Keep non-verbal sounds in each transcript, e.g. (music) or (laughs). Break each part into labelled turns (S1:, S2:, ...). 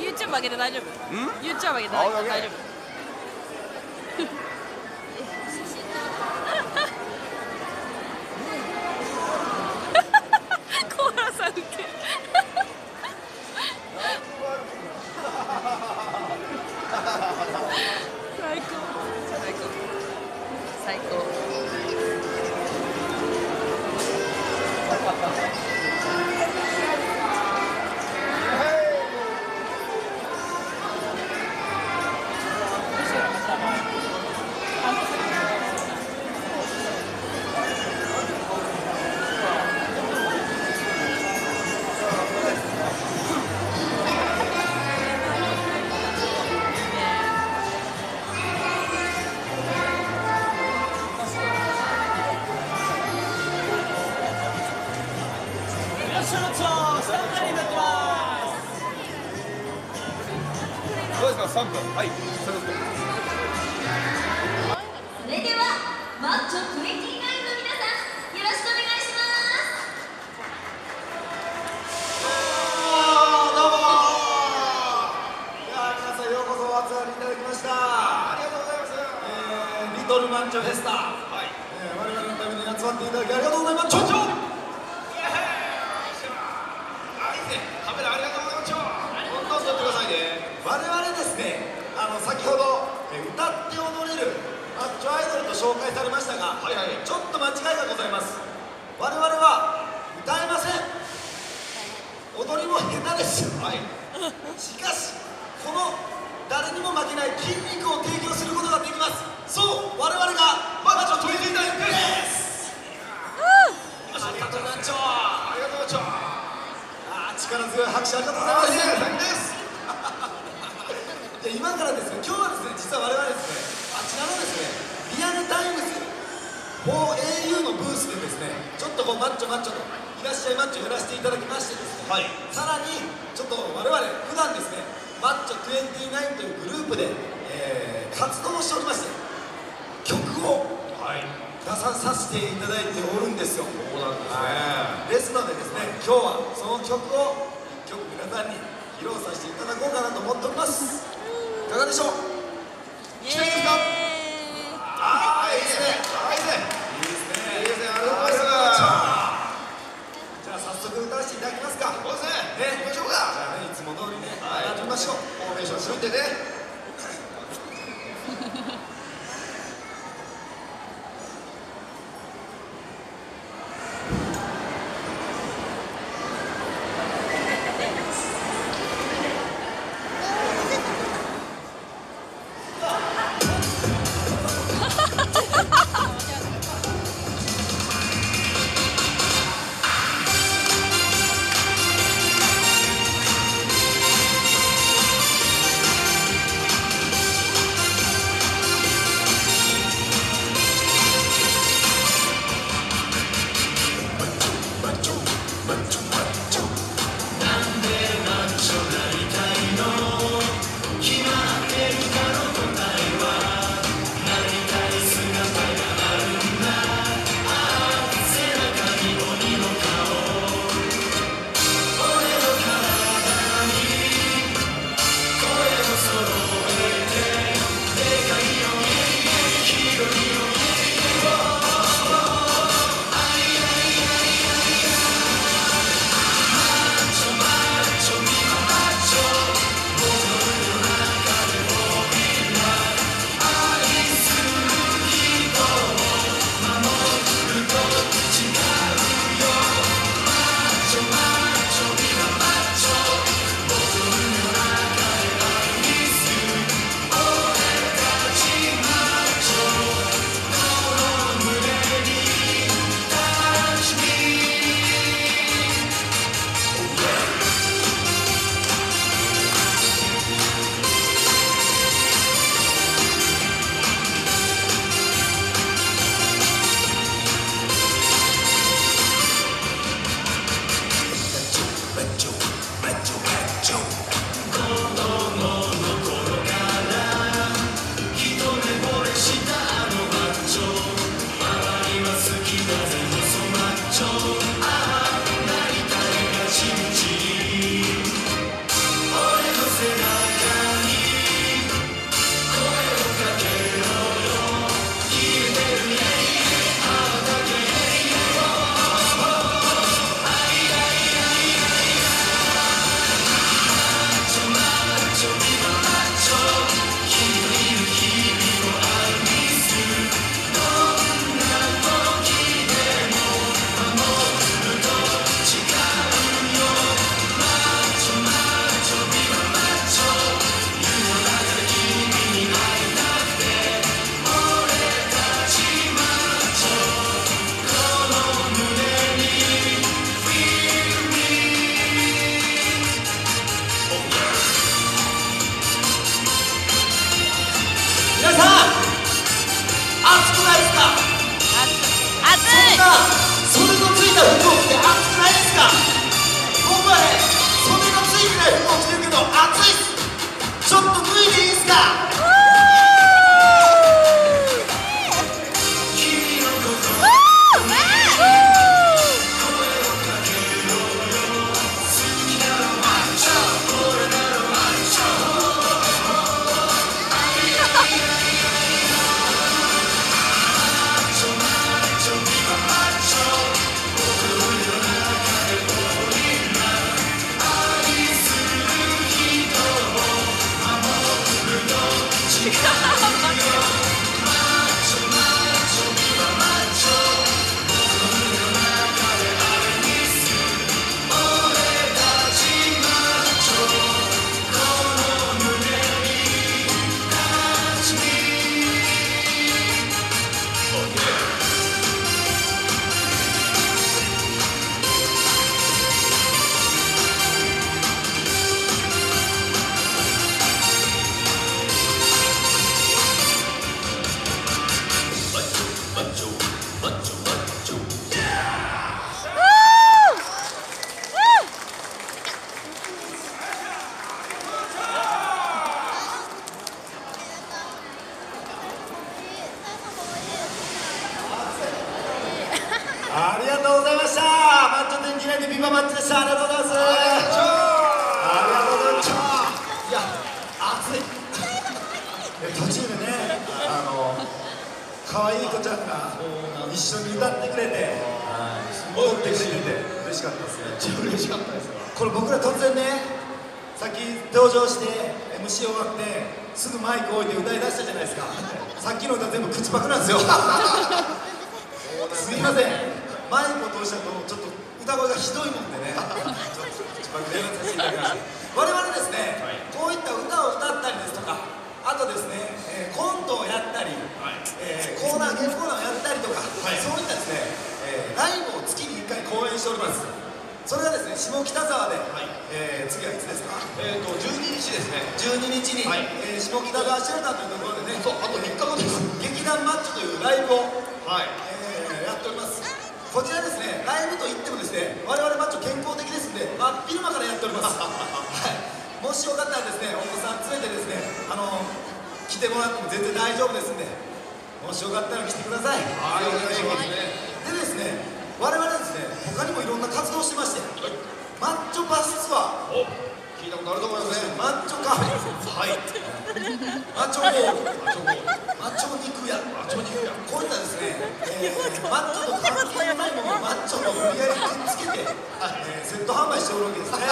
S1: YouTube 上げて大丈夫
S2: ん
S1: YouTube 上げて
S2: あ
S1: 大丈夫
S2: どうですか三分はいそれです
S3: それではマッチョ29の皆さんよろしくお願いします
S4: どうもいや皆さんようこそお集まりいただきました。ありがとうございます、えー、リトルマンチョフェスタはい、えー、我々のために集まっていただきありがとうございますちょちょあいいねカメラありがとうございますちょどんどん撮ってくださいね我々ですねあの先ほど、えー歌って踊れるマッチョアイドルと紹介されましたが、はいはい、ちょっと間違いがございます。我々は歌えません。踊りも下手です。よ、はい、しかしこの誰にも負けない筋肉を提供することができます。そう我々がマッチョトイティナインです。ありがとうマッチョありがとうマッチョあー力強い拍手ありがとうございますです今からですね今日はですね実は我々ですねあちらのですねリアルタイムズ 4au のブースでですねちょっとこうマッチョマッチョとい。らっしゃいマッチョやらせていただきましてですね、さらにちょっと我々普段ですねマッチョ29というグループで、えー活動をしておりまして曲を出ささせていただいておるんですよ。そうなんですね。ですのでですね今日はその曲を一曲皆さんに披露させていただこうかなと思っております。いかがでしょう？来ていいですかああいいですね。あいいですね。いいですね。いいですね。ありがとうございます。じゃあ早速歌わせていただきますか。そうですね。ね。行きましょうか。じゃあねいつも通りね始めましょう。フォーメーションしといてね「緒に歌ってくれて戻ってくれてて嬉しかったですね。
S2: めっちゃ嬉しかったです。よ
S4: これ僕ら突然ねさっき登場して MC 終わってすぐマイク置いて歌い出したじゃないですか。(laughs) さっきの歌全部口パクなんですよ。すいません。マイクを通したとちょっと歌声がひどいもんでね。ちょっと口パクでやらさせていただきました我々ですね、こういった歌を歌ったりですとかあとですね、えーコントをやったり、えーコーナーゲームコーナーをやったりとか、そういったですね、えーライブを月に1回公演しておりますそれがですね下北沢で、えー次はいつですか？
S2: えっ、と12日ですね。
S4: 12日に、
S2: はい。
S4: えー下北沢シェルターというところでね
S2: そうあと3日後です。
S4: 劇団マッチというライブを、
S2: はい。
S4: えーやっております。こちらですねライブといってもですね我々マッチョ健康的ですんで真っ昼間からやっております、(laughs) はい、もしよかったらですねお子さん連れてですねあの来てもらっても全然大丈夫ですんでもしよかったら来てください。
S2: はい。お願いします。ね。
S4: でですね我々ですね他にもいろんな活動をしてまして、マッチョバスツアー。
S2: お。聞いたことあると思いますね。
S4: マッチョカフェ。
S2: はい。
S4: マッチョボール。マッチョ肉屋
S2: あちょっと肉や
S4: こういったですね、えーマッチョと関係ないものをマッチョの無理やりくっつけて、えーセット販売しておるわけですね。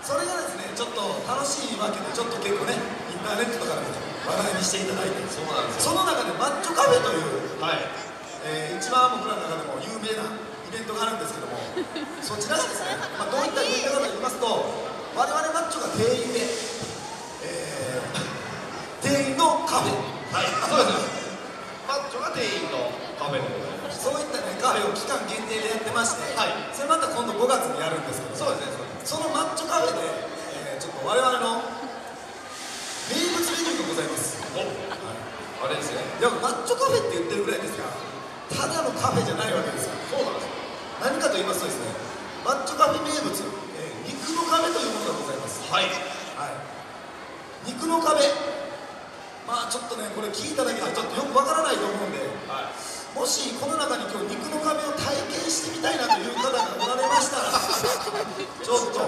S4: それがですねちょっと楽しいわけでちょっと結構ねインターネットとかでも話題にしていただいて
S2: そうなんですよ。
S4: その中でマッチョカフェという、
S2: はい。
S4: えー一番僕らの中でも有名なイベントがあるんですけども (laughs) そちらがですね、まあ、どういったイベントかと言いますと我々マッチョが店員で、えー (laughs) 店員のカフェ。
S2: はいそうです。マッチョが店員のカフェでございます。
S4: そういったねカフェを期間限定でやってまして、
S2: はい。
S4: それまた今度5月にやるんですけど
S2: そうですね
S4: そのマッチョカフェで、えーちょっと我々の名物メニューがございます。
S2: おあれですね。
S4: いやマッチョカフェって言ってるぐらいですからただのカフェじゃないわけですよ。
S2: そうなんです。よ
S4: 何かと言いますとですねマッチョカフェ名物、えー肉の壁というものがございます。
S2: はい。
S4: はい。肉の壁。まあちょっとねこれ聞いただけでちょっとよくわからないと思うんで
S2: はい。
S4: もしこの中に今日肉の壁を体験してみたいなという方がおられましたら (laughs) ちょっと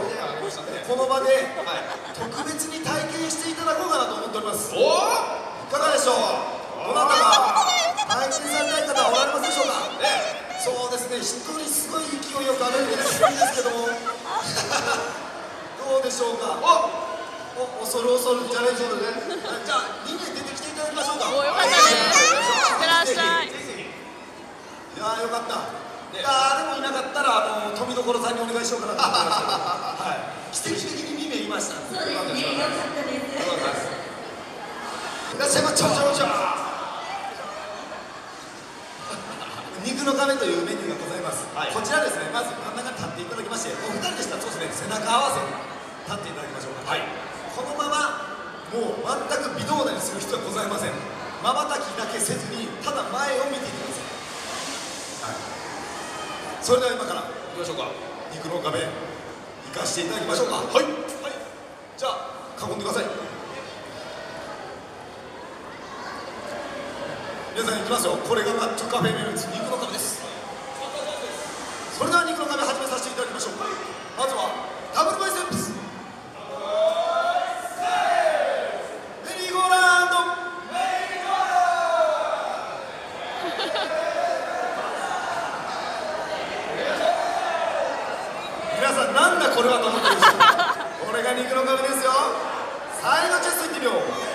S4: この場で
S2: はい。
S4: 特別に体験していただこうかなと思っております。い
S2: おお
S4: かがでしょう？どなたか体験されたい方おられますでしょうか？
S2: ね
S4: そうですね。一人すごい勢いよく歩いてる人いですけども。(laughs) どうでしょうか。
S2: お
S4: お恐る恐るチャレンジでね。じゃあ2名出てきていただきましょうか。
S1: およかったね。い。ってらっしゃい。
S4: いやーよかった、誰もいなかったらあの富所さんにお願いしようかなと思ってます。け (laughs) ど、はい、奇跡的に2名いました。
S3: そうですね。よかったです。
S4: いらっしゃいまちょちょちょ肉の壁というメニューがございます、
S2: はい。
S4: こちらですねまず真ん中に立っていただきましてお二人でしたらそうですね背中合わせに立っていただきましょうか。
S2: はい。
S4: このままもう全く微動だにする必要はございません。まばたきだけせずにただ前を見ていてください、はい、それでは今から
S2: 行きましょうか。
S4: 肉の壁行かせていただきましょうか。はい、はい、じゃあ囲んでください。皆さん行きますよ。これがマッチョカフェ名物肉の壁ですそれでは肉の壁始めさせていただきましょうまずはダブルバイセップスメリーゴーランド皆さんなんだこれはと思ってるでしょこれが肉の壁ですよ最後チェストいってみよう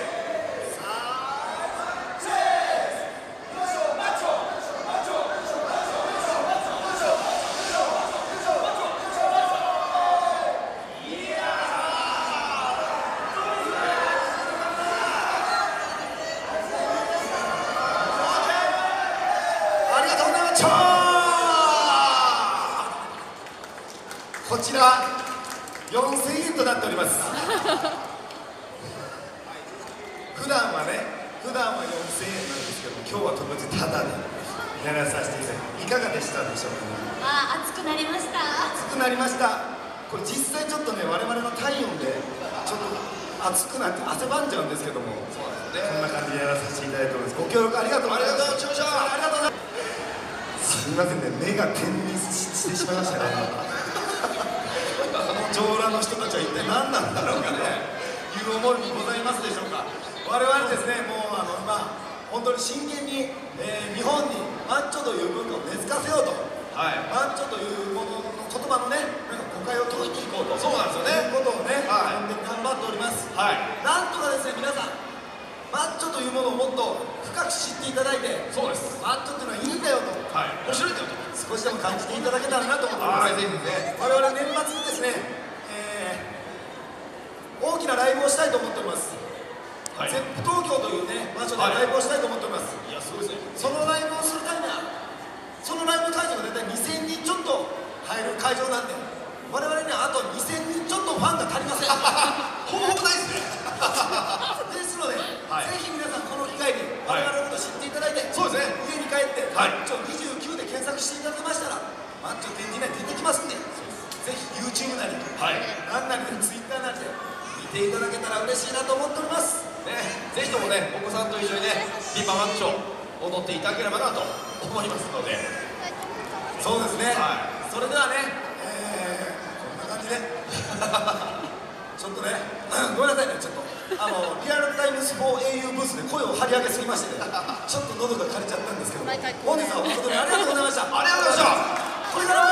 S4: ありがとうございましたこちら4000円となっております。普段はね普段は4000円なんですけど今日は特別タダでやらさせていただきいかがでしたでしょうか？ね
S3: あー熱くなりました。
S4: 熱くなりました。これ実際ちょっとね我々の体温でちょっと熱くなって汗ばんじゃうんですけども
S2: そうですね。
S4: んな感じでやらさせていただいております。ご協力ありがとうございます。
S2: ありがとうございました
S4: ありがとうございます。すみませんね目が点にしてしまいましたね上裸の人たちは一体何なんだろうかね。いう思いもございますでしょうか。我々ですねもうあの今本当に真剣に、えー日本にマッチョという文化を根付かせようと。
S2: はい。
S4: マッチョというものの言葉のねなんか誤解を解いていこうと。
S2: そうなんですよね。
S4: いうことをね、
S2: はい。
S4: 頑張っております。
S2: はい。
S4: なんとかですね皆さんマッチョというものをもっと深く知っていただいて
S2: そうです。
S4: マッチョっていうのはいいんだよと。
S2: はい。面白いってこと。
S4: 少しでも感じていただけたらなと思っております。
S2: はいぜひね
S4: 我々年末にですね、えー大きなライブをしたいと思っております、
S2: はい。
S4: ゼップ東京というね場所でライブをしたいと思っております、
S2: いやすごいですね。
S4: そのライブをするためにはそのライブ会場が大体2000人ちょっと入る会場なんで我々にはあと2000人ちょっとファンが足りません。
S2: ほぼほぼないですね。(laughs)
S4: ですので、
S2: はい。
S4: ぜひ皆さんこの機会に我
S2: はい。
S4: 々のこと知っていただいて、
S2: そうですね。
S4: 家に帰って、
S2: はい。
S4: マッチョ29で検索していただけましたらマッチョ展示内出てきますんでぜひ YouTube なり
S2: はい。
S4: なんなりで Twitter なりで見ていただけたら嬉しいなと思っております。
S2: ね、ぜひともね、お子さんと一緒にね、リパマッチョ踊っていただければなと思いますので、
S4: そうですね、
S2: は
S4: それではね、えー、こんな感じで。(laughs) ちょっとね (laughs) ごめんなさいねちょっと。あのリアルタイムス 4au ブースで声を張り上げすぎましてね。ちょっと喉が枯れちゃったんですけど本日は誠にありがとうございました。
S2: ありがとうございました。
S4: これから